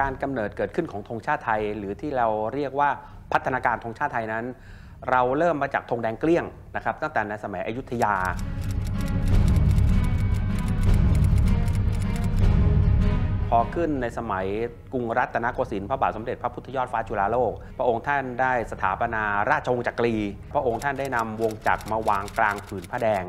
การกำเนิดเกิดขึ้นของธงชาติไทย หรือที่เราเรียกว่าพัฒนาการธงชาติไทยนั้น เราเริ่มมาจากธงแดงเกลี้ยงนะครับตั้งแต่ในสมัยอยุธยาพอขึ้นในสมัยกรุงรัตนโกสินทร์พระบาทสมเด็จพระพุทธยอดฟ้าจุฬาโลก พระองค์ท่านได้สถาปนาราชวงศ์จักรี พระองค์ท่านได้นำวงจักรมาวางกลางผืนผ้าแดง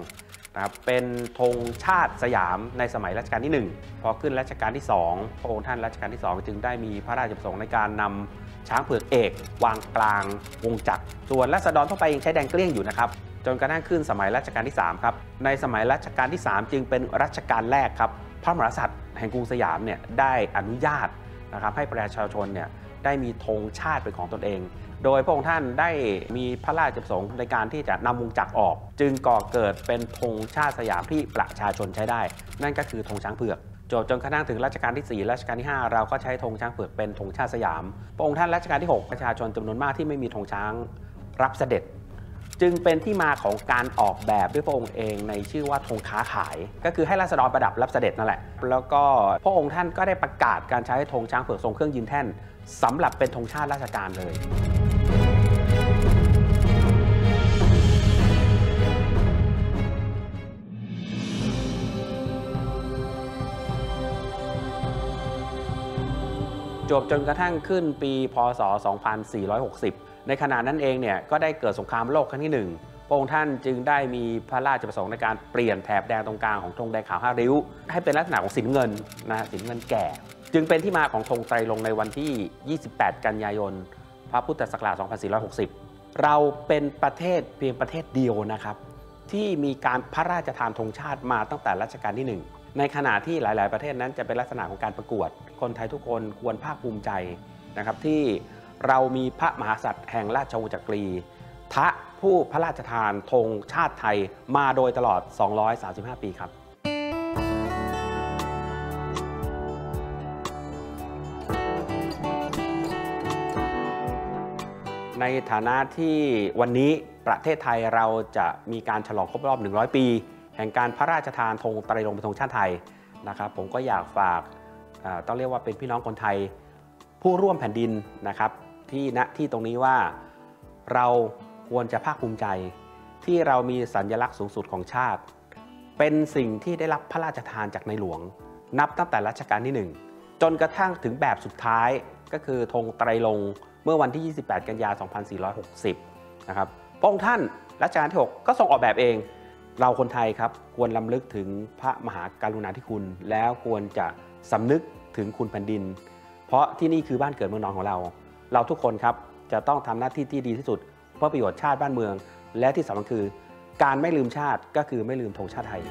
นะครับเป็นธงชาติสยามในสมัยรัชกาลที่ 1 พอขึ้นรัชกาลที่ 2 พระองค์ท่านรัชกาลที่ 2 จึงได้มีพระราชประสงค์ในการนำช้างเผือกเอก วางกลางวงจักร ส่วนรัษฎรทั่วไปยังใช้แดงเกลี้ยงอยู่นะครับจนกระทั่งขึ้นสมัยรัชกาลที่ 3 ครับ ในสมัยรัชกาลที่ 3 จึงเป็นรัชกาลแรกครับ พระมหากษัตริย์แห่งกรุงสยามเนี่ยได้อนุญาตนะครับให้ประชาชนเนี่ย ได้มีธงชาติเป็นของตนเอง โดยพระองค์ท่านได้มีพระราชประสงค์ในการที่จะนำวงจักรออก จึงก่อเกิดเป็นธงชาติสยามที่ประชาชนใช้ได้ นั่นก็คือธงช้างเผือกจบจนกระทั่งถึงรัชกาลที่ 4 รัชกาลที่ 5 เราก็ใช้ธงช้างเผือกเป็นธงชาติสยามพระองค์ท่านรัชกาลที่ 6 ประชาชนจำนวนมากที่ไม่มีธงช้างรับเสด็จ จึงเป็นที่มาของการออกแบบด้วยพระองค์เองในชื่อว่าธงค้าขาย ก็คือให้ราษฎรประดับรับเสด็จนั่นแหละ แล้วก็พระองค์ท่านก็ได้ประกาศการใช้ธงช้างเผือกทรงเครื่องยืนแท่นสำหรับเป็นธงชาติราชการเลย จบจนกระทั่งขึ้นปีพศ 2460 ในขณะนั้นเองเนี่ยก็ได้เกิดสงครามโลกครั้งที่หนึ่งพระองค์ท่านจึงได้มีพระราชประสงค์ในการเปลี่ยนแถบแดงตรงกลางของธงแดงขาวห้าริ้ว ให้เป็นลักษณะของสินเงินนะสินเงินแก่ จึงเป็นที่มาของธงไตรลงในวันที่ 28 กันยายน พระพุทธศักราช 2460 เราเป็นประเทศเพียงประเทศเดียวนะครับที่มีการพระราชทานธงชาติมาตั้งแต่รัชกาลที่ 1 ในขณะที่หลาย ๆ ประเทศนั้นจะเป็นลักษณะของการประกวด คนไทยทุกคนควรภาคภูมิใจนะครับที่เรามีพระมหากษัตริย์แห่งราชวงศ์จักรีทะผู้พระราชทานธงชาติไทยมาโดยตลอด 235 ปีครับในฐานะที่วันนี้ประเทศไทยเราจะมีการฉลองครบรอบ 100 ปี แห่งการพระราชทานธงไตรรงค์เป็นธงชาติไทยนะครับ ผมก็อยากฝากต้องเรียกว่าเป็นพี่น้องคนไทย ผู้ร่วมแผ่นดินนะครับ ที่ณที่ตรงนี้ว่าเราควรจะภาคภูมิใจ ที่เรามีสัญลักษณ์สูงสุดของชาติ เป็นสิ่งที่ได้รับพระราชทานจากในหลวง นับตั้งแต่รัชกาลที่ 1 จนกระทั่งถึงแบบสุดท้ายก็คือธงไตรรงค์เมื่อวันที่ 28 กันยายน2460 นะครับพระองค์ท่านรัชกาลที่ 6 ก็ทรงออกแบบเอง เราคนไทยครับควรลำลึกถึงพระมหาการุณาธิคุณ แล้วควรจะสำนึกถึงคุณแผ่นดิน เพราะที่นี่คือบ้านเกิดเมืองนอนของเรา เราทุกคนครับจะต้องทำหน้าที่ที่ดีที่สุด เพื่อประโยชน์ชาติบ้านเมือง และที่สำคัญคือ การไม่ลืมชาติก็คือไม่ลืมธงชาติไทย